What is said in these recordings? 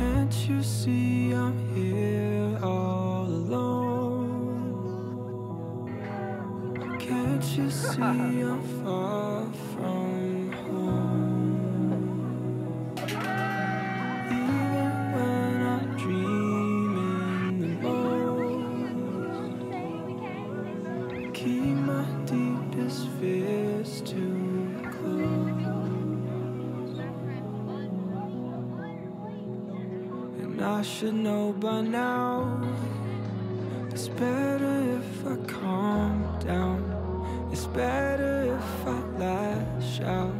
Can't you see I'm here all alone? Can't you see I'm far from home? Even when I'm dreaming the most, keep my deepest fears too And I should know by now It's better if I calm down. It's better if I lash out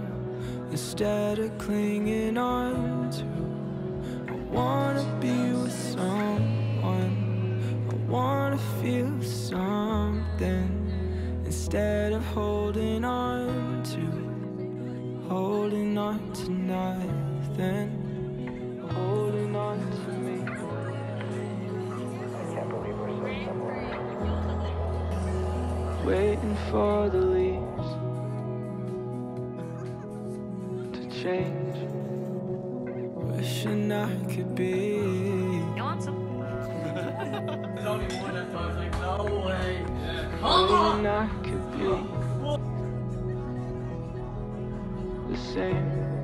Instead of clinging on to. I wanna be with someone. I wanna feel something Instead of holding on to. Holding on to nothing Waiting for the leaves to change. Wishing I could be. You want some? There's only one left. I was like, no way. Wishing I could be the same.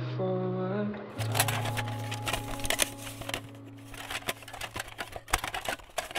I'll